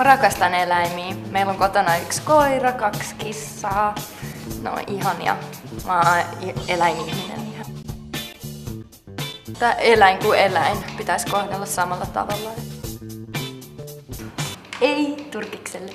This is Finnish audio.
Mä rakastan eläimiä. Meillä on kotona yksi koira, kaksi kissaa. No ihania. Mä oon e- eläinihminen ihan. Tää eläin kuin eläin pitäisi kohdella samalla tavalla. Ei turkikselle.